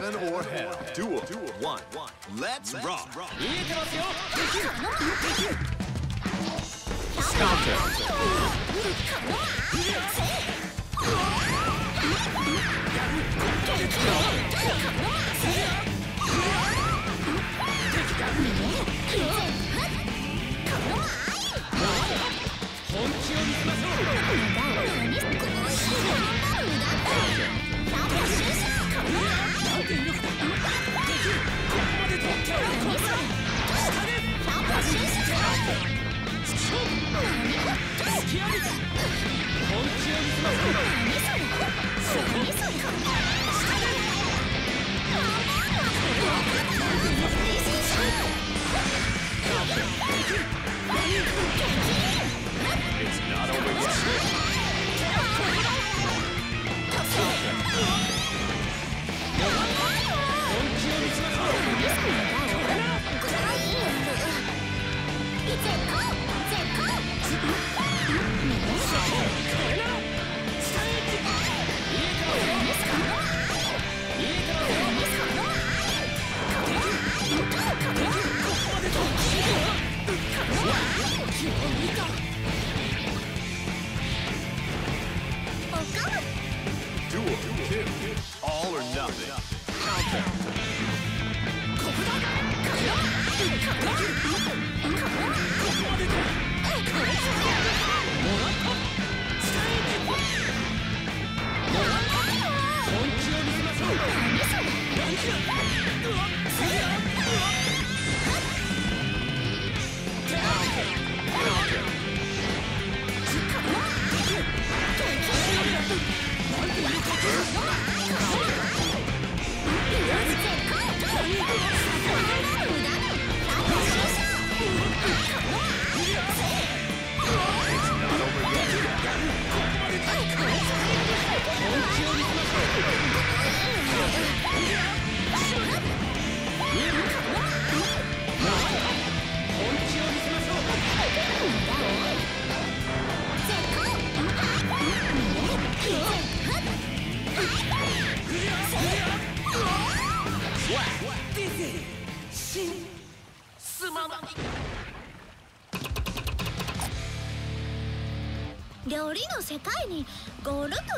Heaven or hell. Duel. One. Let's rock. Counter. Counter. 何それ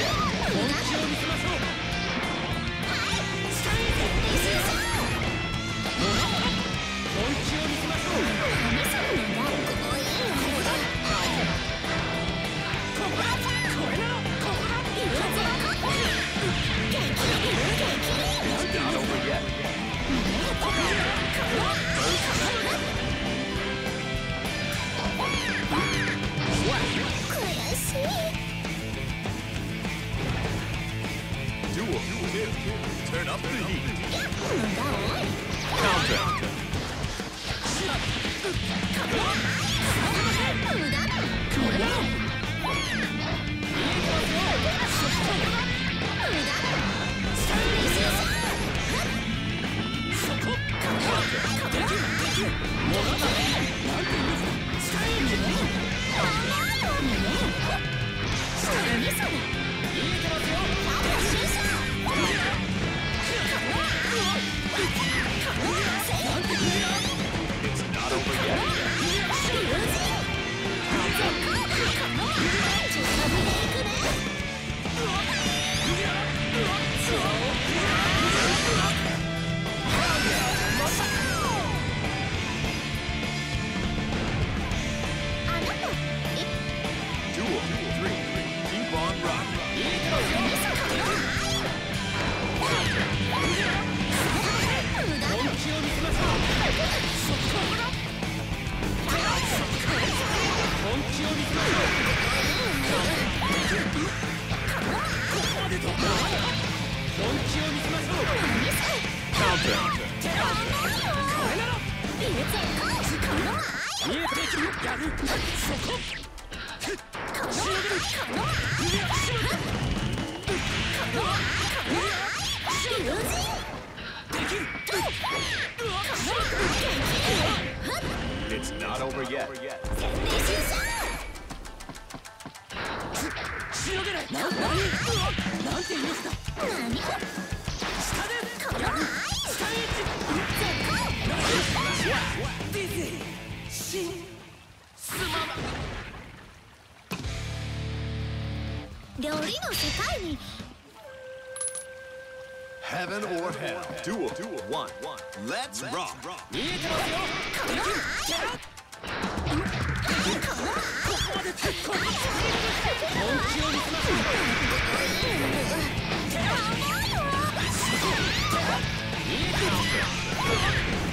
Yeah. It's not over yet. しのげないな何なんていうふだ何下でこの下エッジディズニーシンすまな料理の世界に Heaven or hell. Duel. One. Let's rock. 見えてますよできるキャラここまで結構本気を見せましょう Duel.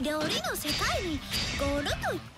料理の世界に。ゴールとい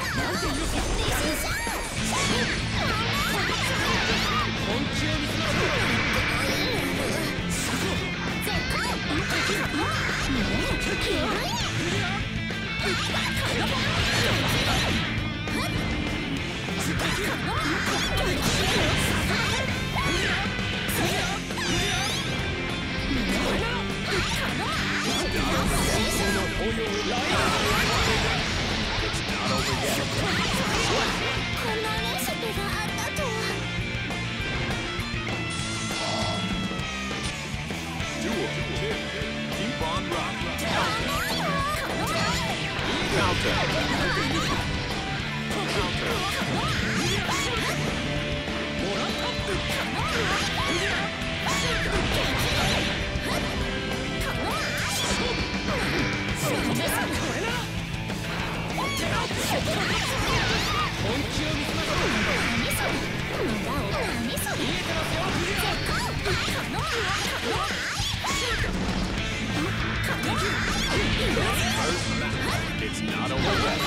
It's not over yet.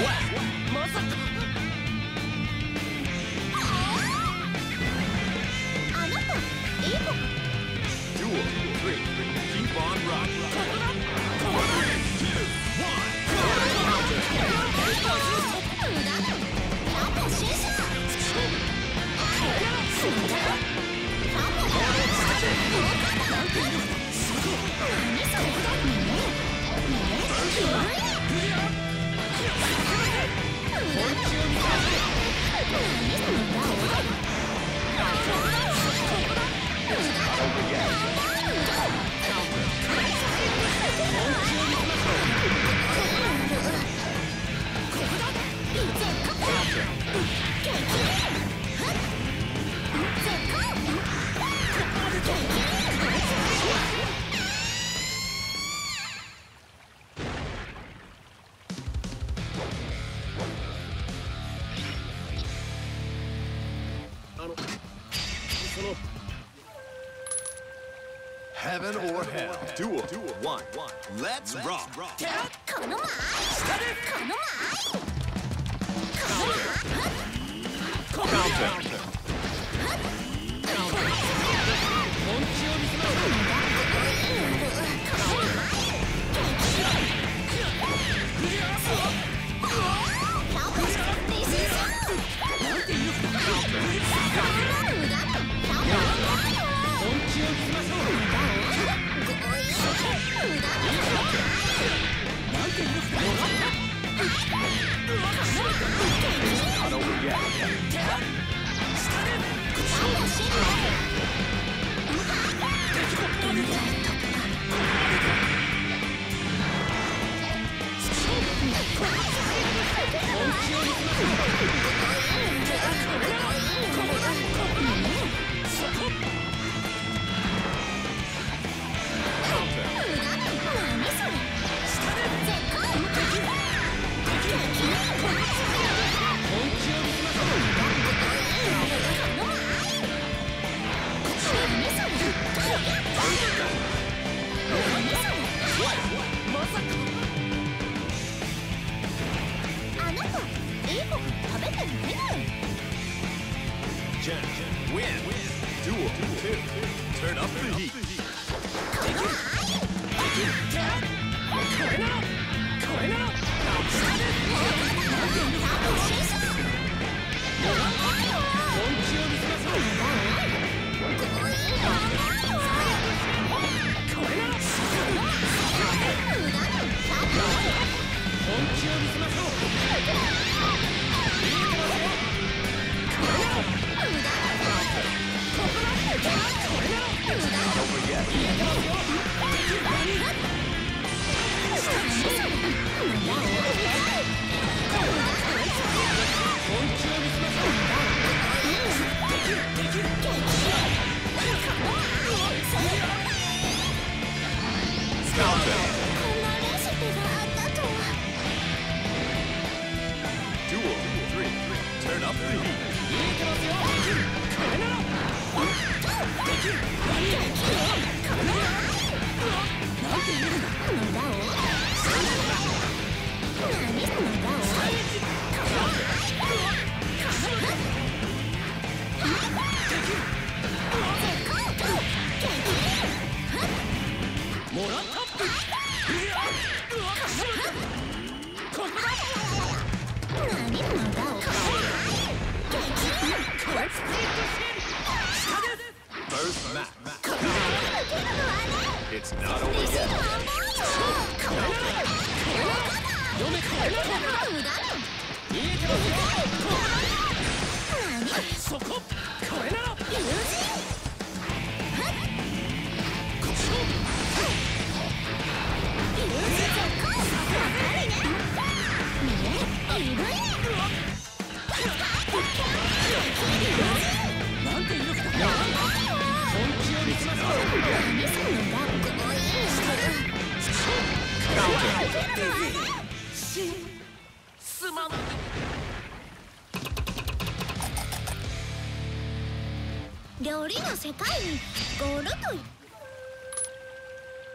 Wow! Heaven One. Let's rock. こ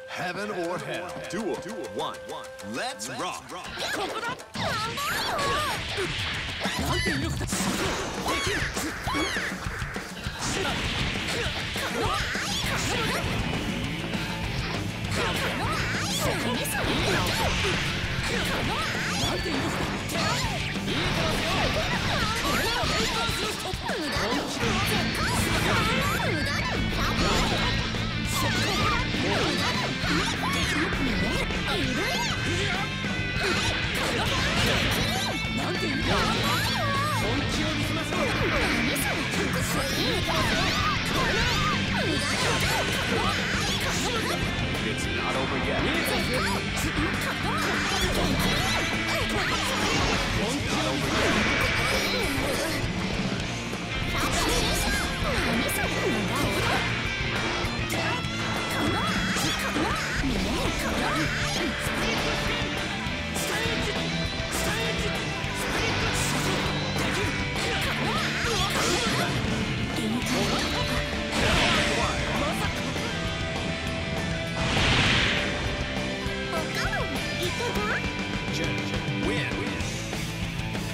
Heaven or hell. Duel. Duel. One. One. Let's rock. こ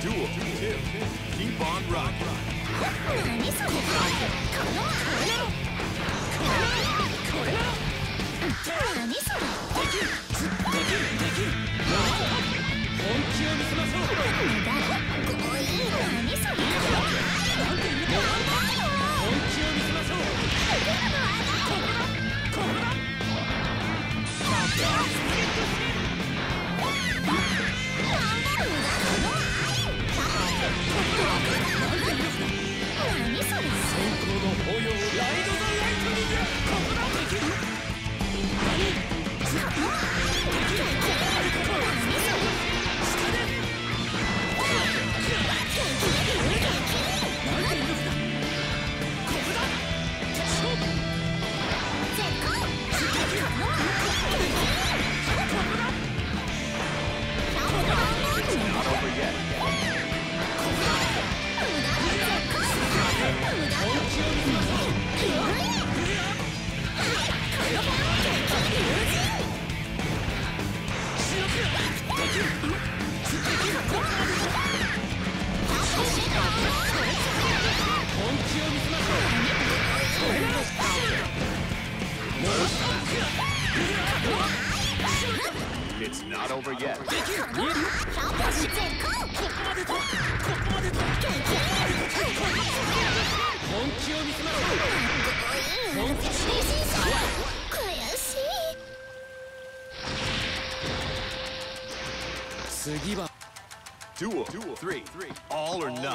Keep on rocking. 何それ何それ本気を見せましょう何それなんてを見せましょう何 Okay.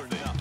Nothing.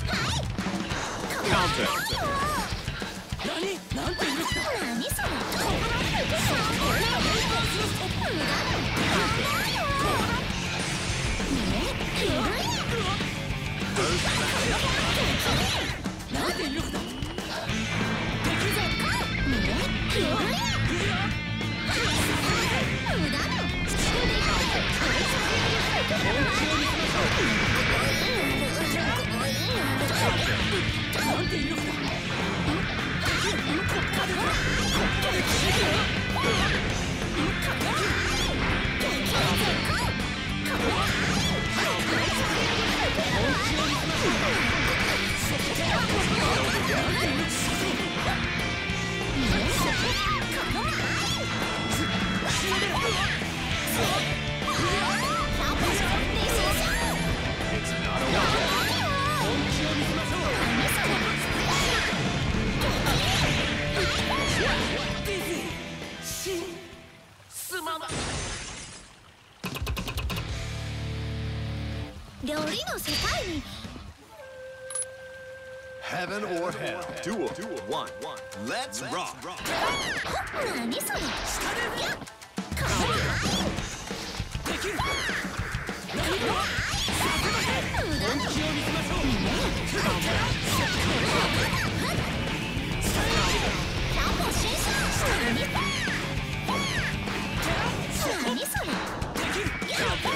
料理の世界に Heaven or hell. Duel. One. Let's rock. 何それいやかできる本気を見せましょうそれできる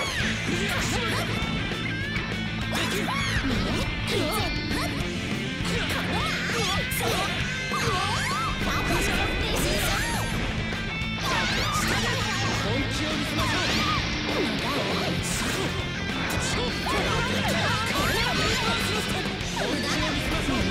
無駄なんですよ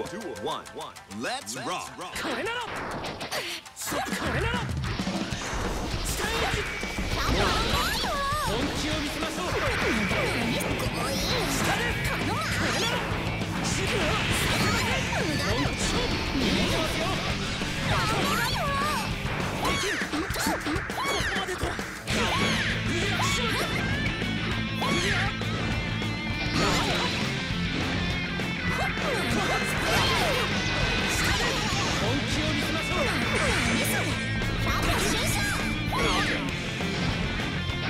One. Let's rock. これなこれなら本気を見せましょう本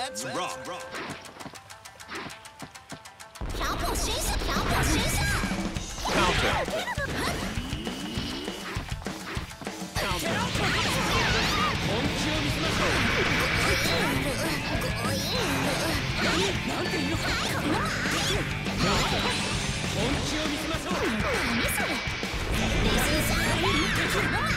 Let's rock. 挑破神社挑破神社 Counter. いいとこ食べてる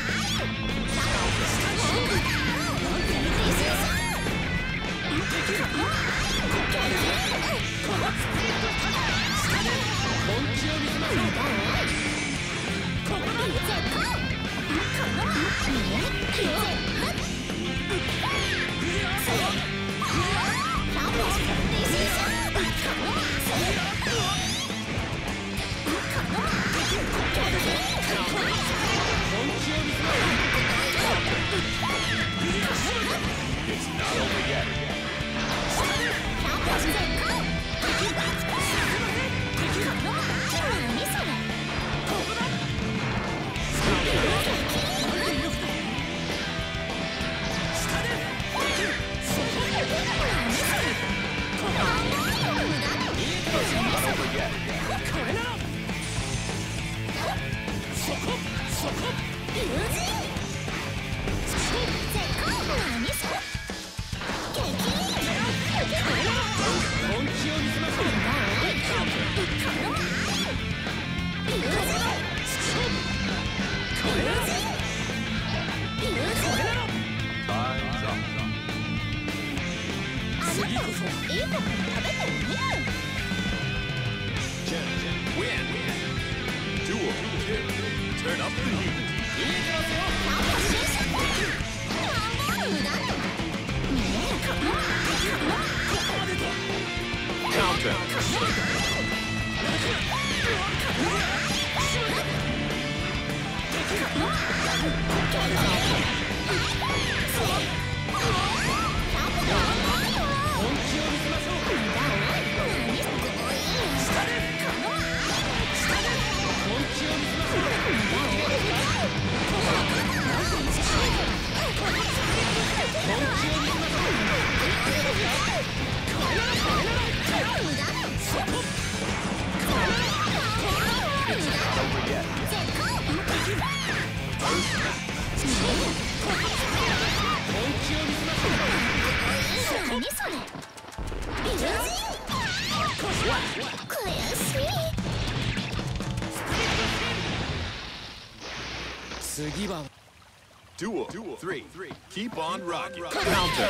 Keep on rocking. Counter.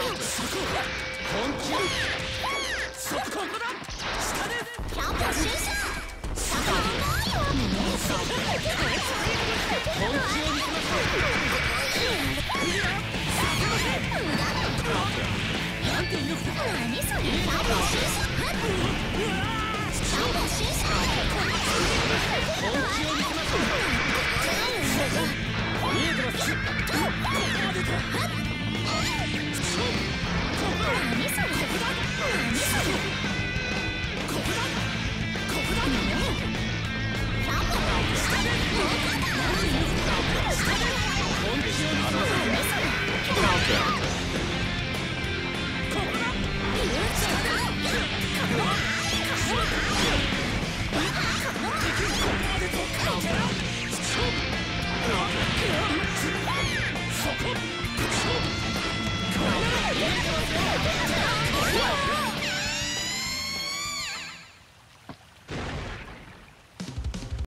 Counter.「Stop! そこ